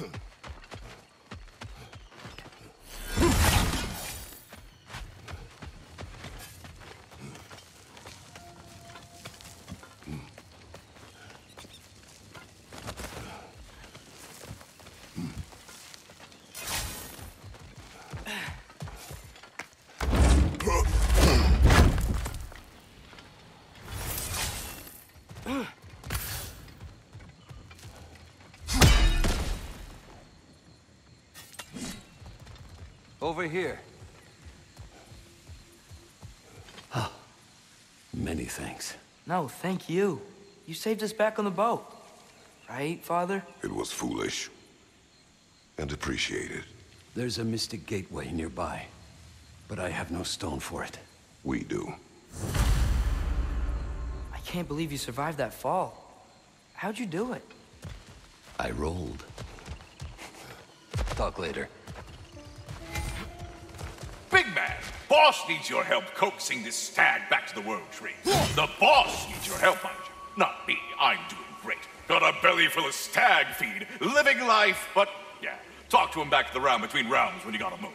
Huh. Over here. Many thanks. No, thank you. You saved us back on the boat. Right, Father? It was foolish. And appreciated. There's a mystic gateway nearby, but I have no stone for it. We do. I can't believe you survived that fall. How'd you do it? I rolled. Talk later. Boss needs your help coaxing this stag back to the World Tree. The boss needs your help, mind you. Not me, I'm doing great. Got a belly full of stag feed, living life, but yeah, talk to him back at the round between rounds when you got a move.